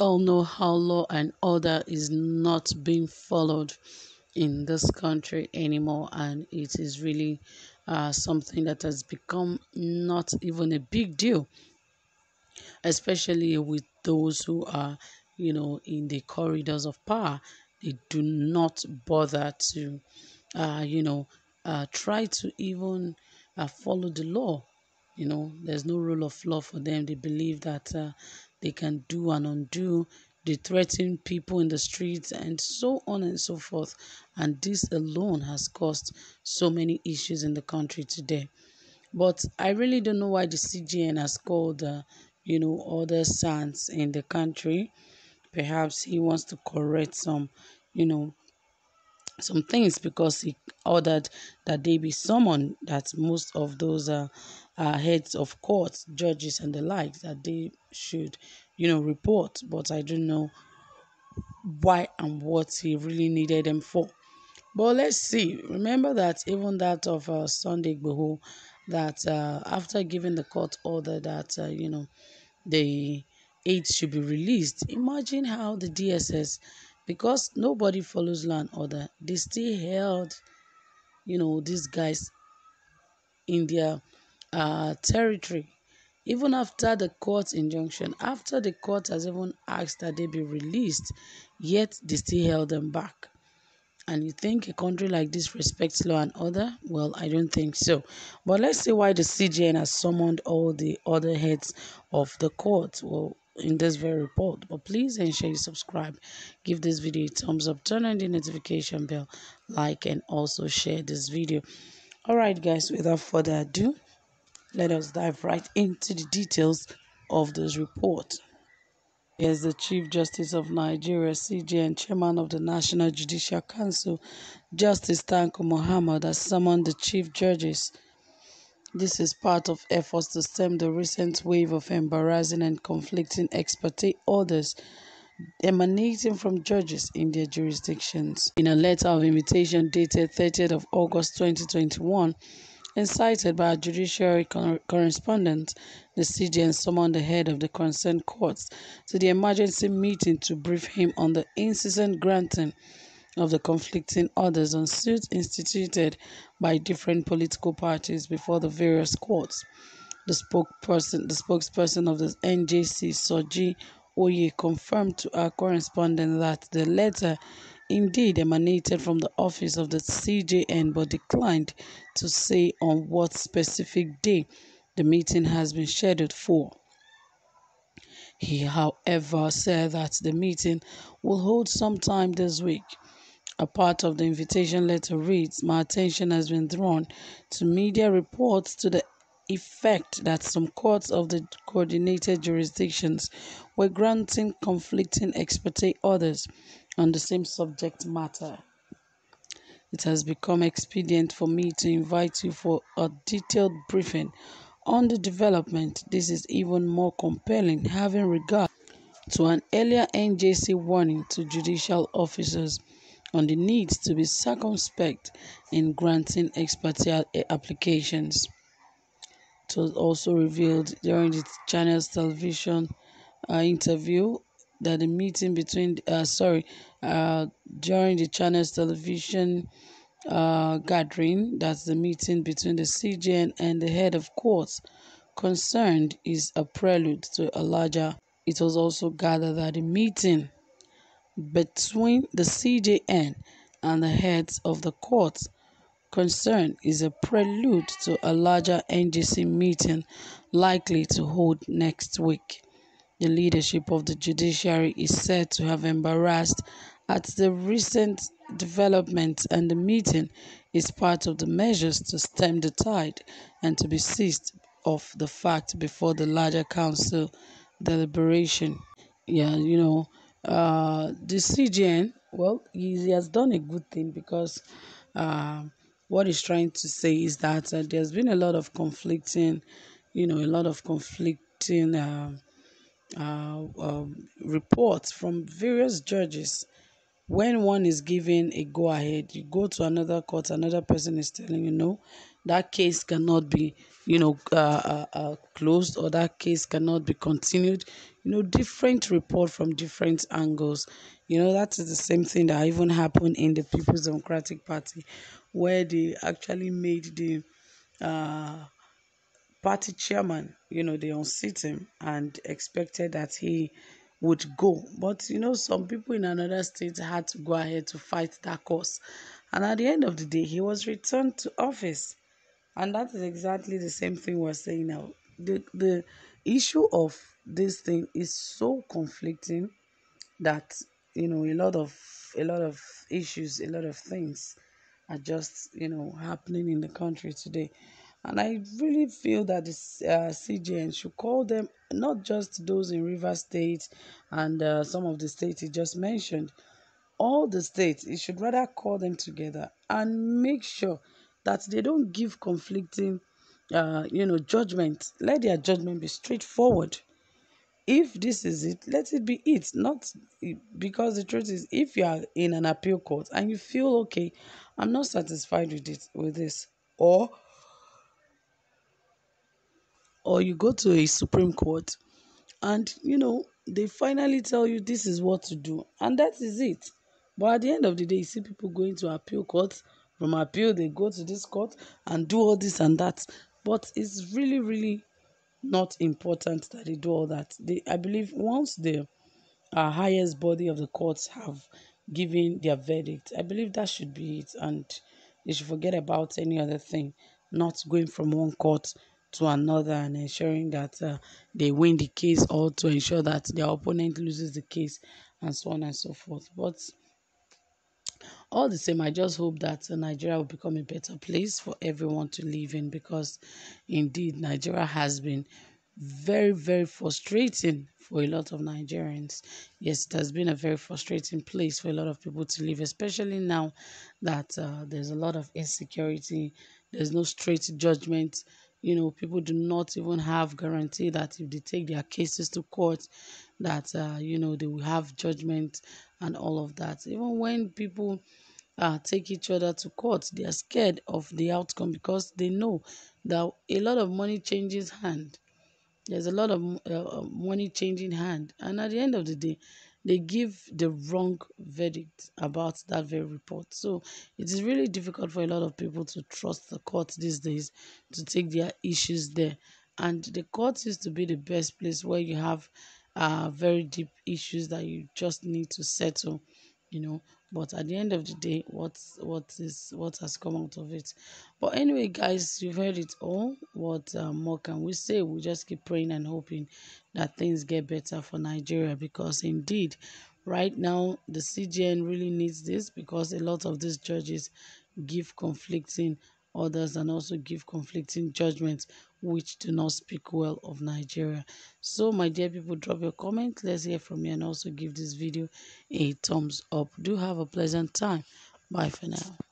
all know how law and order is not being followed in this country anymore, and it is really uh, something that has become not even a big deal, especially with those who are, you know, in the corridors of power. They do not bother to, uh, you know, uh, try to even uh, follow the law. You know, there's no rule of law for them. They believe that uh, they can do and undo. They threaten people in the streets and so on and so forth. And this alone has caused so many issues in the country today. But I really don't know why the CJN has called, uh, you know, other sons in the country. Perhaps he wants to correct some, you know, some things because he ordered that they be summoned that most of those uh, uh, heads of courts judges and the like that they should you know report. But i don't know why and what he really needed them for. But let's see. Remember that even that of uh, sunday Igboho, that uh, after giving the court order that uh, you know the aid should be released imagine how the dss because nobody follows law and order they still held you know these guys in their uh, territory even after the court injunction after the court has even asked that they be released yet they still held them back and you think a country like this respects law and order? Well, I don't think so. But let's see why the CJN has summoned all the other heads of the court. Well, in this very report. But please ensure you subscribe, give this video a thumbs up, turn on the notification bell, like, and also share this video. Alright, guys, without further ado, let us dive right into the details of this report. Here's the Chief Justice of Nigeria, CJN, Chairman of the National Judicial Council, Justice Tanko Muhammad, has summoned the Chief Judges this is part of efforts to stem the recent wave of embarrassing and conflicting ex parte orders emanating from judges in their jurisdictions. In a letter of invitation dated 30th of August 2021, and cited by a judiciary correspondent, the CJN summoned the head of the concerned courts to the emergency meeting to brief him on the incessant granting of the conflicting orders on suits instituted by different political parties before the various courts. The spokesperson, the spokesperson of the NJC, Soji Oye, confirmed to our correspondent that the letter indeed emanated from the office of the CJN but declined to say on what specific day the meeting has been scheduled for. He, however, said that the meeting will hold sometime this week. A part of the invitation letter reads, My attention has been drawn to media reports to the effect that some courts of the coordinated jurisdictions were granting conflicting ex parte orders on the same subject matter. It has become expedient for me to invite you for a detailed briefing on the development. This is even more compelling having regard to an earlier NJC warning to judicial officers on the need to be circumspect in granting ex parte applications. It was also revealed during the channel's television uh, interview that the meeting between, uh, sorry, uh, during the channel's television uh, gathering, that's the meeting between the CJN and the head of courts concerned is a prelude to a larger. It was also gathered that the meeting between the CJN and the heads of the courts concerned is a prelude to a larger NJC meeting likely to hold next week. The leadership of the judiciary is said to have embarrassed at the recent developments and the meeting is part of the measures to stem the tide and to be seized of the fact before the larger council deliberation. Yeah, you know, uh, the CJN, well, he, he, has done a good thing because uh, what he's trying to say is that uh, there's been a lot of conflicting, you know, a lot of conflicting uh, uh, um, reports from various judges. When one is given a go ahead, you go to another court, another person is telling you no, that case cannot be, you know, uh, uh, uh, closed or that case cannot be continued. You know, different report from different angles. You know, that is the same thing that even happened in the People's Democratic Party, where they actually made the uh, party chairman, you know, they unseat him and expected that he would go. But you know, some people in another state had to go ahead to fight that cause. And at the end of the day, he was returned to office. And that is exactly the same thing we're saying now. The the issue of this thing is so conflicting that you know a lot of a lot of issues, a lot of things are just you know happening in the country today. And I really feel that the uh, CJN should call them not just those in River State and uh, some of the states he just mentioned, all the states, it should rather call them together and make sure that they don't give conflicting, uh, you know, judgment. Let their judgment be straightforward. If this is it, let it be it. Not because the truth is, if you are in an appeal court and you feel okay, I'm not satisfied with it with this, or or you go to a Supreme Court and you know they finally tell you this is what to do and that is it but at the end of the day you see people going to appeal court from appeal they go to this court and do all this and that. But it's really really not important that they do all that. They i believe once the uh, highest body of the courts have given their verdict i believe that should be it. And they should forget about any other thing not going from one court to another and ensuring that uh, they win the case or to ensure that their opponent loses the case and so on and so forth. But all the same, I just hope that Nigeria will become a better place for everyone to live in because indeed Nigeria has been very, very frustrating for a lot of Nigerians. Yes, it has been a very frustrating place for a lot of people to live, especially now that uh, there's a lot of insecurity, there's no straight judgment you know people do not even have guarantee that if they take their cases to court that uh, you know they will have judgment and all of that even when people uh, take each other to court they are scared of the outcome because they know that a lot of money changes hand there's a lot of uh, money changing hand and at the end of the day they give the wrong verdict about that very report. So it is really difficult for a lot of people to trust the court these days to take their issues there. And the court used to be the best place where you have very deep issues that you just need to settle, you know. But at the end of the day, what what is what has come out of it? But anyway, guys, you've heard it all. What uh, more can we say? We just keep praying and hoping that things get better for Nigeria because indeed, right now the CJN really needs this because a lot of these judges give conflicting orders and also give conflicting judgments which do not speak well of Nigeria. So my dear people, drop your comment. Let's hear from you and also give this video a thumbs up. Do have a pleasant time. Bye for now.